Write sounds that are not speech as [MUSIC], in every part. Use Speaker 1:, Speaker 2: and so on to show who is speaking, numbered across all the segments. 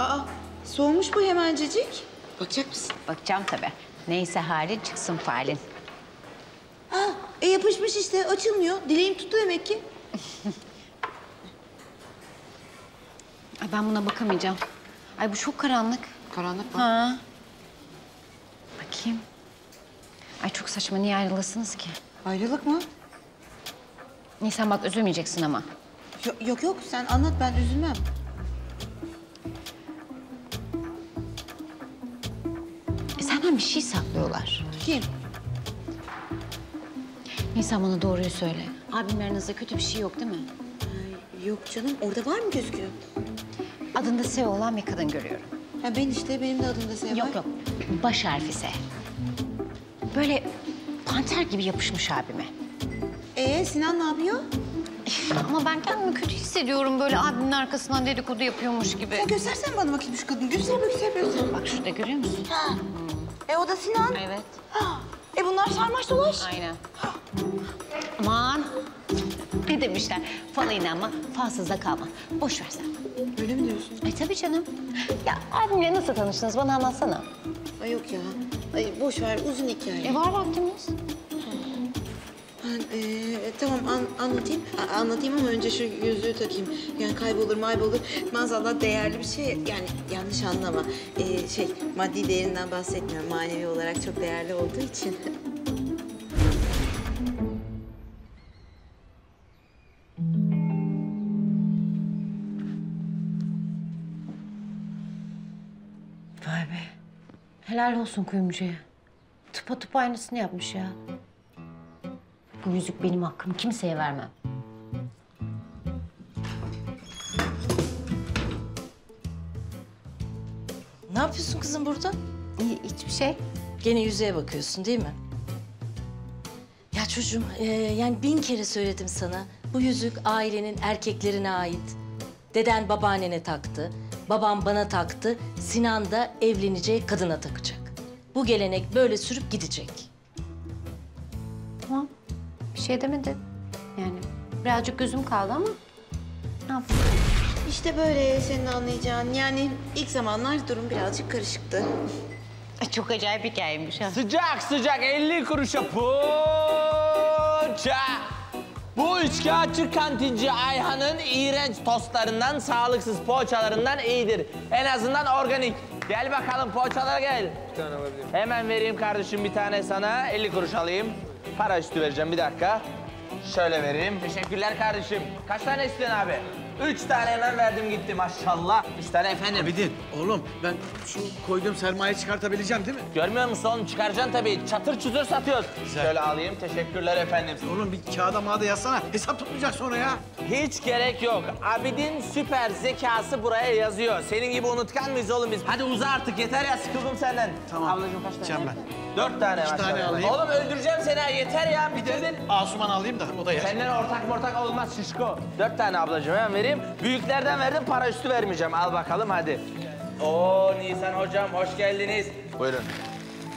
Speaker 1: Aa, soğumuş bu hemencecik. Bakacak mısın?
Speaker 2: Bakacağım tabii. Neyse halin çıksın falin.
Speaker 1: Ha, e yapışmış işte, açılmıyor. Dileğim tuttu demek ki.
Speaker 2: Ay ben buna bakamayacağım. Ay bu çok karanlık.
Speaker 1: Karanlık mı?
Speaker 2: Ha. Bakayım. Ay çok saçma. Niye ayrılasınız ki?
Speaker 1: Ayrılık mı?
Speaker 2: Nisan bak üzülmeyeceksin ama.
Speaker 1: Yok, yok yok, sen anlat ben üzülmem.
Speaker 2: Senden bir şey saklıyorlar.
Speaker 1: Kim?
Speaker 2: Nisan bana doğruyu söyle. Abimle aranızda kötü bir şey yok değil mi?
Speaker 1: Ay, yok canım, orada var mı gözüküyor?
Speaker 2: Adında S olan bir kadın görüyorum.
Speaker 1: Ha ben işte, benim de adımda S var.
Speaker 2: Yok yok. Baş harfi S. Böyle panter gibi yapışmış abime.
Speaker 1: Ee, Sinan ne yapıyor?
Speaker 2: Ama ben kendimi kötü hissediyorum böyle abimin arkasından dedikodu yapıyormuş gibi.
Speaker 1: Ya göstersen bana bakayım şu kadını. Göster göster, göster.
Speaker 2: Bak şurada görüyor musun?
Speaker 1: Ha. E o da Sinan.
Speaker 2: Evet. [GASPS]
Speaker 1: E bunlar sarmaş dolaş.
Speaker 2: Aynen. Aman. Ne demişler? Fala inanma, falsızda kalma. Boş ver sen.
Speaker 1: Öyle mi diyorsun?
Speaker 2: Ay tabii canım. Ya abimle nasıl tanıştınız bana anlatsana.
Speaker 1: Ay yok ya. Ay boş ver, uzun hikaye.
Speaker 2: E var vaktimiz.
Speaker 1: E, tamam an- anlatayım. A- anlatayım ama önce şu yüzüğü takayım. Yani kaybolur maybolur. Maazallah değerli bir şey. Yani yanlış anlama. E, şey maddi değerinden bahsetmiyorum. Manevi olarak çok değerli olduğu için.
Speaker 2: Vay be. Helal olsun kuyumcuya. Tıpa tıpa aynısını yapmış ya. Bu yüzük benim hakkım. Kimseye vermem.
Speaker 3: Ne yapıyorsun kızım burada?
Speaker 2: İyi, hiçbir şey.
Speaker 3: Gene yüzeye bakıyorsun değil mi? Ya çocuğum e, yani bin kere söyledim sana. Bu yüzük ailenin erkeklerine ait. Deden babaannene taktı. Babam bana taktı. Sinan da evleneceği kadına takacak. Bu gelenek böyle sürüp gidecek.
Speaker 2: Şey demedim. Yani birazcık gözüm kaldı ama ne yapayım?
Speaker 1: İşte böyle senin anlayacağın. Yani ilk zamanlar durum birazcık karışıktı.
Speaker 2: Ay, Çok acayip hikayeymiş ha.
Speaker 4: Sıcak sıcak 50 kuruşa poğaça. Bu üçkağıtçı kantinci Ayhan'ın iğrenç tostlarından, sağlıksız poğaçalarından iyidir. En azından organik. Gel bakalım poğaçalara gel. Bir tane alabilirim. Hemen vereyim kardeşim bir tane sana. 50 kuruş alayım. Para üstü vereceğim bir dakika. Şöyle vereyim. Teşekkürler kardeşim. Kaç tane istiyorsun abi? Üç tane hemen verdim gitti maşallah. Üç tane efendim.
Speaker 5: Abidin, oğlum ben şu koyduğum sermayeyi çıkartabileceğim değil mi?
Speaker 4: Görmüyor musun oğlum? Çıkaracaksın tabii. Çatır çutur satıyoruz. Şöyle alayım. Teşekkürler efendim.
Speaker 5: Oğlum bir kağıda mağda yazsana. Hesap tutmayacak sonra ya.
Speaker 4: Hiç gerek yok. Abidin süper zekası buraya yazıyor. Senin gibi unutkan mıyız oğlum biz? Hadi uza artık yeter ya sıkıldım senden.
Speaker 5: Tamam.
Speaker 4: Ablacığım kaç tane?
Speaker 5: Ben.
Speaker 4: Dört tane
Speaker 5: İki tane alayım.
Speaker 4: Oğlum öldüreceğim seni ha yeter ya bitirdin.
Speaker 5: Asuman alayım da o da yer.
Speaker 4: Senden ortak mortak olmaz şişko. Dört tane ablacığım hemen vereyim. Büyüklerden verdim para üstü vermeyeceğim. Al bakalım hadi. Oo Nisan hocam hoş geldiniz. Buyurun.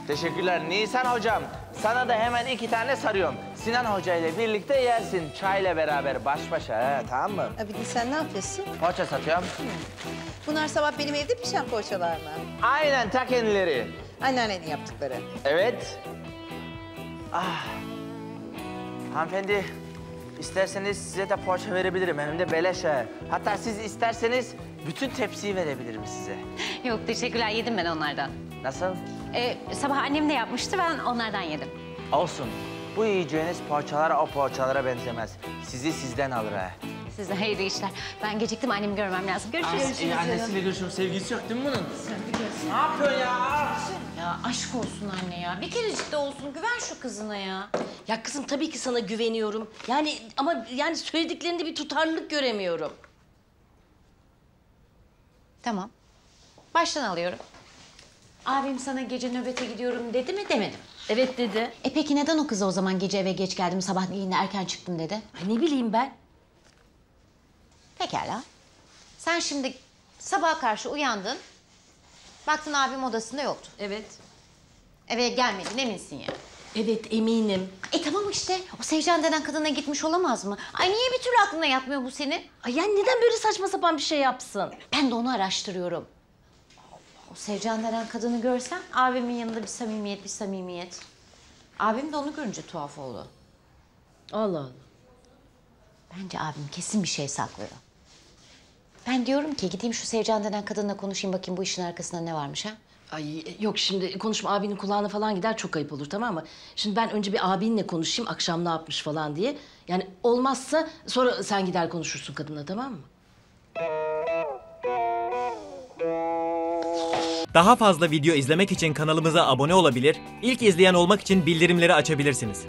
Speaker 4: Teşekkürler Nisan hocam. Sana da hemen iki tane sarıyorum. Sinan Hoca ile birlikte yersin. Çayla beraber baş başa he, tamam mı?
Speaker 1: Abidin sen ne yapıyorsun?
Speaker 4: Poğaça satıyorum.
Speaker 1: Bunlar sabah benim evde pişen poğaçalar mı?
Speaker 4: Aynen ta kendileri.
Speaker 1: Anneannenin yaptıkları.
Speaker 4: Evet. Ah. Hanımefendi, isterseniz size de poğaça verebilirim. Hem de beleş he. Hatta siz isterseniz bütün tepsiyi verebilirim size.
Speaker 2: Yok teşekkürler yedim ben onlardan.
Speaker 4: Nasıl?
Speaker 2: Ee, sabah annem de yapmıştı ben onlardan yedim.
Speaker 4: Olsun. Bu yiyeceğiniz poğaçalar o poğaçalara benzemez. Sizi sizden alır ha.
Speaker 2: Size hayırlı işler. Ben geciktim annemi görmem lazım. Görüşürüz.
Speaker 4: annesiyle görüşüm. Sevgilisi yok değil mi bunun? Ne yapıyorsun ya?
Speaker 2: Ya aşk olsun anne ya. Bir kerecik de olsun güven şu kızına ya.
Speaker 3: Ya kızım tabii ki sana güveniyorum. Yani ama yani söylediklerinde bir tutarlılık göremiyorum.
Speaker 2: Tamam. Baştan alıyorum. Abim sana gece nöbete gidiyorum dedi mi demedi mi?
Speaker 3: Evet dedi.
Speaker 2: E peki neden o kıza o zaman gece eve geç geldim sabahleyin erken çıktım dedi?
Speaker 3: Ay ne bileyim ben.
Speaker 2: Pekala. Sen şimdi sabaha karşı uyandın. Baktın abim odasında yoktu.
Speaker 3: Evet.
Speaker 2: Eve gelmedin eminsin ya.
Speaker 3: Evet eminim.
Speaker 2: E tamam işte. O Sevcan denen kadına gitmiş olamaz mı? Ay niye bir türlü aklına yatmıyor bu senin?
Speaker 3: Ay yani neden böyle saçma sapan bir şey yapsın?
Speaker 2: Ben de onu araştırıyorum. O Sevcan denen kadını görsem abimin yanında bir samimiyet, bir samimiyet. Abim de onu görünce tuhaf oldu.
Speaker 3: Allah Allah.
Speaker 2: Bence abim kesin bir şey saklıyor. Ben diyorum ki gideyim şu Sevcan denen kadınla konuşayım bakayım bu işin arkasında ne varmış ha?
Speaker 3: Ay yok şimdi konuşma abinin kulağına falan gider çok ayıp olur tamam mı? Şimdi ben önce bir abinle konuşayım akşam ne yapmış falan diye. Yani olmazsa sonra sen gider konuşursun kadınla tamam mı?
Speaker 6: Daha fazla video izlemek için kanalımıza abone olabilir, ilk izleyen olmak için bildirimleri açabilirsiniz.